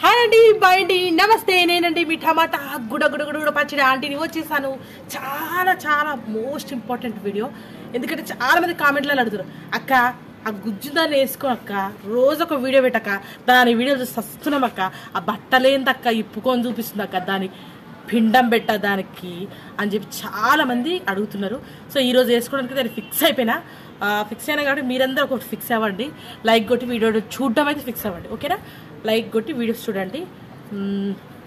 Hi అండి bye అండి నమస్తే. నేనండి మీ టమాటా గుడ గుడ గుడ గుడ పచ్చడి. ఆంటీని వచ్చేసాను. చాలా చాలా మోస్ట్ ఇంపార్టెంట్ వీడియో ఎందుకంటే చాలామంది కామెంట్లలో అడుగుతారు అక్క ఆ గుజ్జు దాన్ని వేసుకో అక్క. రోజు ఒక వీడియో పెట్టక్క దాని వీడియో చూసి సస్తున్నాం అక్క. ఆ బట్టలేందక్క ఇప్పుకొని చూపిస్తుంది అక్క దాని. పిండం పెట్ట దానికి అని చెప్పి చాలామంది అడుగుతున్నారు. సో ఈరోజు వేసుకోవడానికి దాన్ని ఫిక్స్ అయిపోయినా. ఫిక్స్ అయినా కాబట్టి మీరందరూ ఒకటి ఫిక్స్ అవ్వండి. లైక్ కొట్టి వీడియో చూడడం అయితే ఫిక్స్ అవ్వండి. ఓకేనా లైక్ కొట్టి వీడియోస్ చూడండి.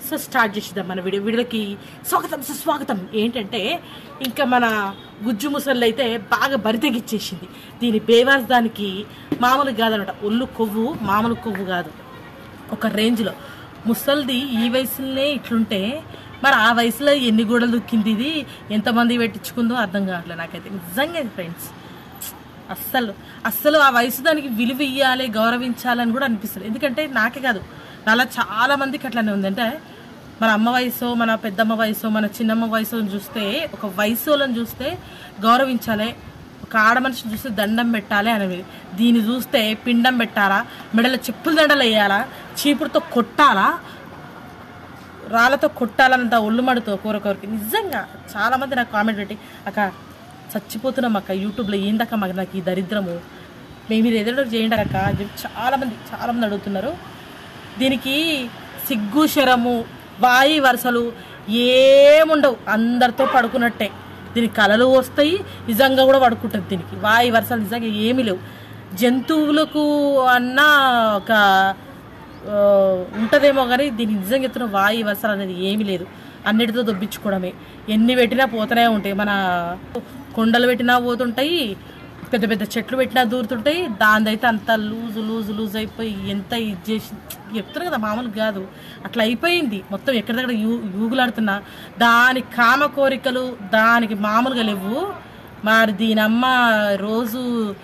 సో స్టార్ట్ చేసేద్దాం మన వీడియో. వీడియోకి స్వాగతం సుస్వాగతం. ఏంటంటే ఇంకా మన గుజ్జు ముసళ్ళు అయితే బాగా బరితెగిచ్చేసింది దీని బేవాస్ దానికి మామూలు కాదనమాట. ఒళ్ళు కొవ్వు మామూలు కొవ్వు కాదు. ఒక రేంజ్లో. ముసల్ది ఈ వయసులోనే ఇట్లుంటే మరి ఆ వయసులో ఎన్ని గోడలు దుక్కింది ఇది? ఎంతమంది పెట్టించుకుందో అర్థం కావట్లేదు నాకైతే. నిజంగా ఫ్రెండ్స్. అస్సలు అస్సలు ఆ వయసు దానికి విలువ ఇవ్వాలి గౌరవించాలని కూడా అనిపిస్తుంది ఎందుకంటే నాకే కాదు నాలా చాలా మందికి అట్లానే ఉంది అంటే మన అమ్మ వయసు మన పెద్దమ్మ వయసు మన చిన్నమ్మ వయసు చూస్తే ఒక వయసు వాళ్ళని చూస్తే గౌరవించాలి ఒక ఆడ మనిషిని చూస్తే దండం పెట్టాలి అనేది దీన్ని చూస్తే పిండం పెట్టాలా మెడలో చెప్పులు దండలు వేయాలా చీపురుతో కొట్టాలా రాళ్ళతో కొట్టాలన్నంత ఒళ్ళు మడుతో కూరకొరికి. నిజంగా చాలామంది నాకు కామెంట్ పెట్టి అక్క చచ్చిపోతున్నాం అక్క. యూట్యూబ్లో ఏందక్క మాకు నాకు ఈ దరిద్రము? మేము ఇది చేయండి అక్క అని చాలామంది చాలామంది అడుగుతున్నారు. దీనికి సిగ్గు శరము వాయి వరుసలు ఏముండవు. అందరితో పడుకున్నట్టే. దీనికి కలలు వస్తాయి నిజంగా కూడా పడుకుంటుంది దీనికి. వాయి వరుసలు నిజంగా ఏమీ లేవు. జంతువులకు అన్న ఒక ఉంటుందేమో కానీ దీనికి నిజంగా ఎత్తున వాయు వరుసలు అనేది ఏమీ లేదు. అన్నిటితో దొబ్బించుకోవడమే. ఎన్ని పెట్టినా పోతూనే ఉంటాయి. మన కొండలు పెట్టినా పోతుంటాయి పెద్ద పెద్ద చెట్లు పెట్టినా దూరుతుంటాయి. దానిదైతే అంత లూజు లూజు లూజ్ అయిపోయి ఎంత ఇది చేసి చెప్తారు కదా మామూలు కాదు. అట్లా అయిపోయింది. మొత్తం ఎక్కడిదక్కడ యూ యూగులాడుతున్నా. దాని కామ కోరికలు దానికి మామూలుగా లేవు. మరి దీనమ్మ రోజు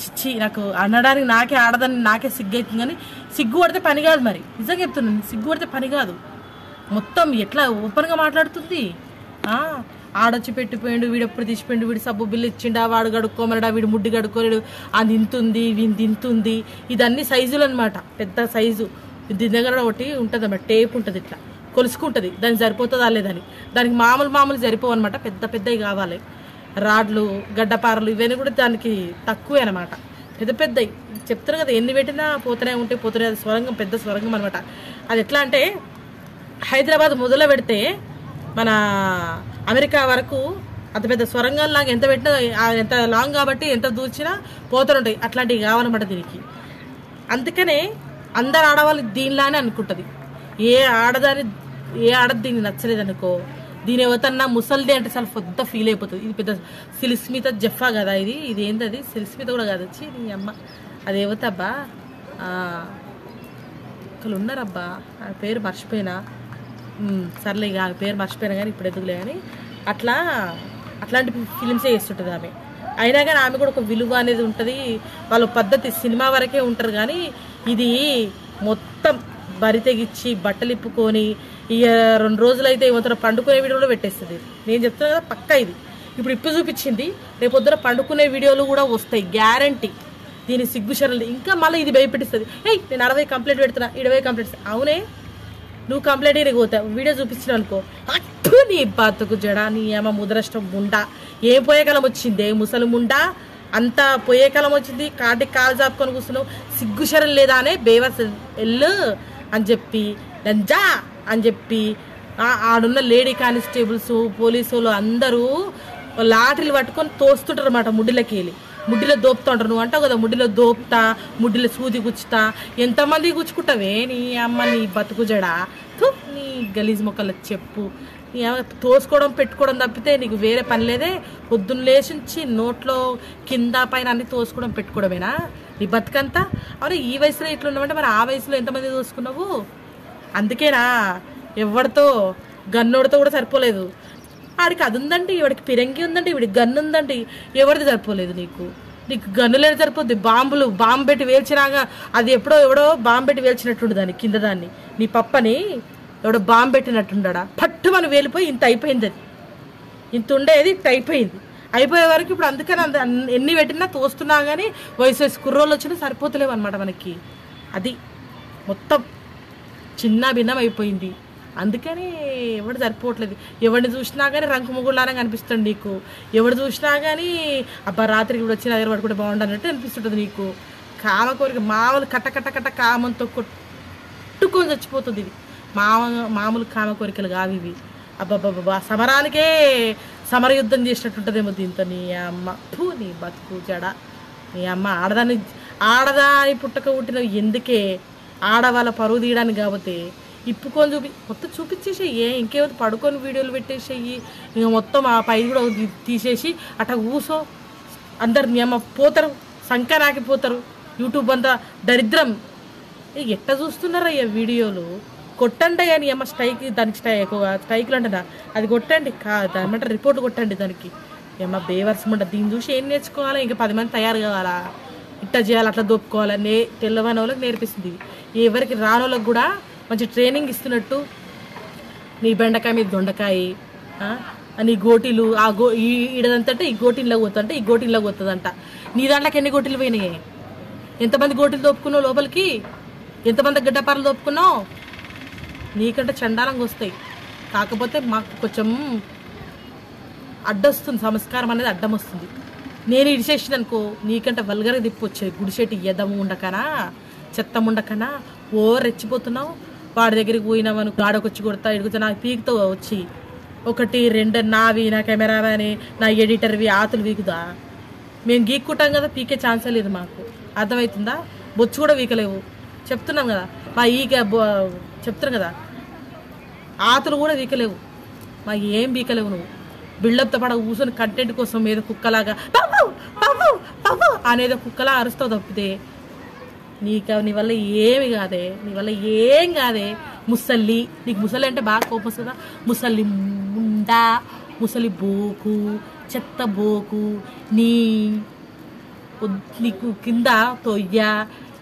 చిచ్చి నాకు అనడానికి నాకే ఆడదని నాకే సిగ్గు అవుతుంది కానీ సిగ్గు పడితే పని కాదు మరి. నిజంగా చెప్తున్నాను సిగ్గు పడితే పని కాదు. మొత్తం ఎట్లా ఓపెన్గా మాట్లాడుతుంది? ఆడొచ్చి పెట్టిపోయిండు వీడు ఎప్పుడు తీసిపోయిండు వీడు సబ్బు బిల్లు ఇచ్చిండా వాడు గడుక్కోమనడా వీడు ముడ్డు గడుక్కోలేడు అది ఇంతుంది వీంది ఇంతుంది ఇదన్నీ సైజులు అనమాట పెద్ద సైజు. దీని దగ్గర ఒకటి ఉంటుంది అన్నమాట టేప్ ఉంటుంది ఇట్లా కొలుసుకుంటుంది దానికి సరిపోతుందా లేదని దానికి మామూలు మామూలు సరిపోవు అనమాట పెద్ద పెద్దవి కావాలి. రాడ్లు గడ్డపారలు ఇవన్నీ కూడా దానికి తక్కువే అనమాట పెద్ద పెద్దవి. చెప్తారు కదా ఎన్ని పెట్టినా పోతూనే ఉంటే పోతూనే అది స్వరంగం పెద్ద స్వరంగం అనమాట అది ఎట్లా అంటే హైదరాబాద్ మొదలు పెడితే మన అమెరికా వరకు అంత పెద్ద స్వరంగం లాగా ఎంత పెట్టినా ఎంత లాంగ్ కాబట్టి ఎంత దూర్చినా పోతుంటాయి అట్లాంటివి కావాలన్నమాట దీనికి. అందుకనే అందరు ఆడవాళ్ళు దీనిలానే అనుకుంటుంది. ఏ ఆడదాని ఏ ఆడ దీన్ని నచ్చలేదు అనుకో దీని ఎవతన్నా ముసల్ది అంటే చాలా పెద్ద ఫీల్ అయిపోతుంది. ఇది పెద్ద సిలిస్మిత జఫా కదా ఇది. ఇది ఏంటది? సిలిస్మిత కూడా కాదు. వచ్చి నీ అమ్మ. అది ఎవతబ్బా ఒకళ్ళు ఉన్నారబ్బా. ఆ పేరు మర్చిపోయినా. సర్లే ఇక ఆ పేరు మర్చిపోయినా కానీ ఇప్పుడు ఎదుగులే కానీ అట్లా అట్లాంటి ఫిలిమ్సే చేస్తుంటుంది ఆమె. అయినా కానీ ఆమె కూడా ఒక విలువ అనేది ఉంటుంది. వాళ్ళ పద్ధతి సినిమా వరకే ఉంటారు కానీ ఇది మొత్తం బరి తెగిచ్చి బట్టలు ఇప్పుకొని ఇక రెండు రోజులైతే ఇవంతర పండుకునే వీడియో కూడా పెట్టేస్తుంది. నేను చెప్తున్నా కదా పక్కా ఇది. ఇప్పుడు ఇప్పు చూపించింది రేపొద్దున పండుకునే వీడియోలు కూడా వస్తాయి గ్యారంటీ దీని సిగ్గుషరలు ఇంకా మళ్ళీ ఇది భయపెట్టిస్తుంది. ఏయ్ నేను అరవై కంప్లీట్ పెడుతున్నా ఇరవై కంప్లీట్ అవునే? నువ్వు కంప్లైంట్ ఇరిగిపోతావు వీడియో చూపించిన అనుకో. అట్టు నీ బతుకు జడ నీ ఏమ ముదరష్టం ముండా. ఏం పోయేకాలం వచ్చింది? ముసలి ముండా? అంత పోయేకాలం వచ్చింది? కాటికి కాలు చాపుకొని కూర్చున్నావు. సిగ్గుశరం లేదా అనే బేవస్ ఎల్లు అని చెప్పి లంజా అని చెప్పి ఆడున్న లేడీ కానిస్టేబుల్స్ పోలీసులు అందరూ లాటరీలు పట్టుకొని తోస్తుంటారు అన్నమాట ముడ్డిలోకి వెళ్ళి. ముడ్డిలో దోపుతా ఉంటారు. నువ్వు అంటావు కదా ముడ్డిలో దోపుతా ముడ్డిలో సూది గుచ్చుతా. ఎంతమంది గుచ్చుకుంటావే? నీ అమ్మ నీ బతుకు జడా. నీ గలీజ్ మొక్కల చెప్పు. నీ అమ్మ తోసుకోవడం పెట్టుకోవడం తప్పితే నీకు వేరే పని లేదే. పొద్దున్న లేచించి నోట్లో కింద పైన అన్ని తోసుకోవడం పెట్టుకోవడమేనా? నీ బతుకంతా? అవును ఈ వయసులో ఇట్లా ఉన్నామంటే మరి ఆ వయసులో ఎంతమంది తోసుకున్నావు? అందుకేనా? ఎవరితో? గన్నోడితో కూడా సరిపోలేదు. ఆడికి అది ఉందండి ఇవాడికి పిరంగి ఉందండి వీడికి గన్ను ఉందండి ఎవరిది సరిపోలేదు నీకు? నీకు గన్నులేని సరిపోద్ది. బాంబులు బాంబు పెట్టి వేల్చినాగా అది ఎప్పుడో ఎవడో బాంబు పెట్టి వేల్చినట్టుండు దాన్ని కింద దాన్ని. నీ పప్పని ఎవడో బాంబు పెట్టినట్టుండడా? పట్టు మనం వేలిపోయి ఇంత అయిపోయింది అది. ఇంత ఉండేది ఇంత అయిపోయింది. అయిపోయే వరకు ఇప్పుడు అందుకని అంత ఎన్ని పెట్టినా తోస్తున్నా కానీ వయసు వయసు కుర్రోళ్ళు వచ్చినా సరిపోతలేవు అనమాట మనకి. అది మొత్తం చిన్న భిన్నం అయిపోయింది అందుకని ఎవడు సరిపోవట్లేదు. ఎవరిని చూసినా కానీ రంకు ముగ్గులారం కనిపిస్తుంది నీకు. ఎవడు చూసినా కానీ అబ్బా రాత్రికి ఇప్పుడు వచ్చిన దగ్గర పడుకుంటే బాగుండు అన్నట్టు అనిపిస్తుంటుంది నీకు. కామ కోరిక మామూలు కట్ట కట్ట కట్ట కామంతో కొట్టుకొని చచ్చిపోతుంది ఇది. మామ మామూలు కామ కోరికలు కావు ఇవి. అబ్బాబ్బాబ్బా సమరానికే సమరయుద్ధం చేసినట్టుంటుందేమో దీంతో నీ అమ్మ. పూ నీ బతుకు జడ. నీ అమ్మ ఆడదాన్ని ఆడదాని పుట్టక పుట్టిన ఎందుకే? ఆడవాళ్ళ పరువు తీయడానికి కాబట్టి ఇప్పుకొని చూపి మొత్తం చూపించేసేయి. ఏ ఇంకేమైతే పడుకొని వీడియోలు పెట్టేసేయి. ఇంకా మొత్తం ఆ పై కూడా తీసేసి అట్లా కూసో అందరు నియమ పోతారు. సంఖ్య నాకిపోతారు యూట్యూబ్ అంతా దరిద్రం. ఏ, చూస్తున్నారా అయ్యా వీడియోలు? కొట్టండి అని ఏమో స్ట్రైక్ దానికి స్ట్రైక్ స్ట్రైక్లు అంటారా? అది కొట్టండి. కా దాని రిపోర్ట్ కొట్టండి దానికి. ఏమో బేవర్స్ ఉంటుంది దీన్ని చూసి ఏం నేర్చుకోవాలా? ఇంకా పది మంది తయారు కావాలా? ఇట్లా చేయాలి అట్లా దొప్పుకోవాలా? నే తెల్లవని వాళ్ళకి నేర్పిస్తుంది. ఎవరికి రాని వాళ్ళకి కూడా మంచి ట్రైనింగ్ ఇస్తున్నట్టు నీ బెండకాయ మీద దొండకాయ నీ గోటీలు ఆ గో ఈ ఈడదంటే ఈ గోటీల్లో పోతుందంటే ఈ గోటీల్లో పోతుందంట. నీ దాంట్లోకి ఎన్ని గోటీలు పోయినాయి? ఎంతమంది గోటీలు దోపుకున్నావు లోపలికి? ఎంతమంది గడ్డపారలు దోపుకున్నావు? నీకంటే చండాలంగా వస్తాయి. కాకపోతే మాకు కొంచెం అడ్డొస్తుంది సంస్కారం అనేది అడ్డం వస్తుంది నేను ఇడిచేసింది అనుకో నీకంటే వల్గరగా తిప్పి వచ్చేది గుడిసేటి ఎదము ఉండకనా? చెత్తం ఉండకనా? ఓ రెచ్చిపోతున్నావు. వాడి దగ్గరికి పోయినామను గాడకొచ్చి కొడతా ఇడుగుతా నాకు పీకుతో వచ్చి. ఒకటి రెండు నావి నా కెమెరాని నా ఎడిటర్వి ఆతులు వీకుదా? మేము గీక్కుంటాం కదా పీకే ఛాన్సే లేదు మాకు. అర్థమవుతుందా బొచ్చు కూడా వీకలేవు. చెప్తున్నాం కదా మా ఈక చెప్తున్నాం కదా ఆతులు కూడా వీకలేవు. మా ఏం వీకలేవు నువ్వు? బిల్డప్తో పాటు కూర్చొని కంటెంట్ కోసం ఏదో కుక్కలాగా అనేది కుక్కలా అరుస్తావు తప్పితే నీకు నీ వల్ల ఏమి కాదే నీ వల్ల ఏం కాదే. ముసల్లి నీకు ముసలి అంటే బాగా కోపం వస్తుందా ముసలి ముండా ముసలి బోకు చెత్త బోకు నీ నీకు కింద తొయ్య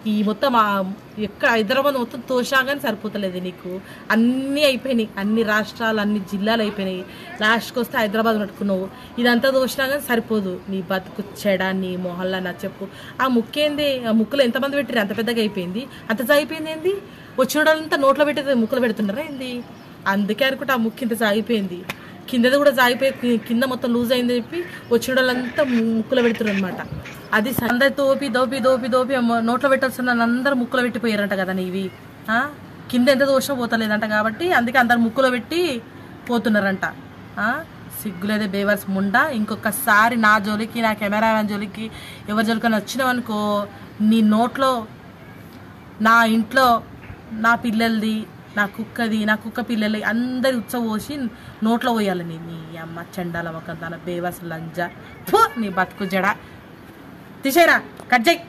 ఈ మొత్తం ఆ ఎక్కడ హైదరాబాద్ మొత్తం తోషాగానే సరిపోతలేదు నీకు. అన్నీ అయిపోయినాయి. అన్ని రాష్ట్రాలు అన్ని జిల్లాలు అయిపోయినాయి. లాస్ట్కి వస్తే హైదరాబాద్ పట్టుకున్నావు. ఇదంతా తోసినా కానీ సరిపోదు. నీ బతుకు చెడ నీ మొహల్లా నా చెప్పు. ఆ ముక్కేంది? ఆ ముక్కులు ఎంతమంది పెట్టారు అంత పెద్దగా అయిపోయింది. అంత సాగిపోయింది ఏంది? వచ్చిన వాళ్ళంతా నోట్లో పెట్టేది ముక్కులు పెడుతున్నారా ఏంది? అందుకే అనుకుంటే ఆ ముక్కు ఇంత సాగిపోయింది. కిందది కూడా సాగిపోయి కింద మొత్తం లూజ్ అయిందని చెప్పి వచ్చిన వాళ్ళంతా ముక్కులో పెడుతున్నారు అనమాట అది అందరి తోపి దోపి దోపి దోపి నోట్లో పెట్టాల్సిన అందరూ ముక్కులో పెట్టిపోయారంట కదా నీవి కింద ఎంత దోషం పోతలేదంట కాబట్టి అందుకే అందరు ముక్కులో పెట్టి పోతున్నారంట. సిగ్గులేదే బేవర్స్ ముండా. ఇంకొకసారి నా జోలికి నా కెమెరామ్యాన్ జోలికి ఎవరి జోలికైనా వచ్చినావనుకో నీ నోట్లో నా ఇంట్లో నా పిల్లలది నా కుక్కది నా కుక్క పిల్లలు అందరి ఉచ్చబోసి నోట్లో పోయాలి నీ నీ అమ్మ చెండాల ఒక దాని బేవస్ లంజ. నీ బతుకు జడ. తీసేరా కట్ చేయి.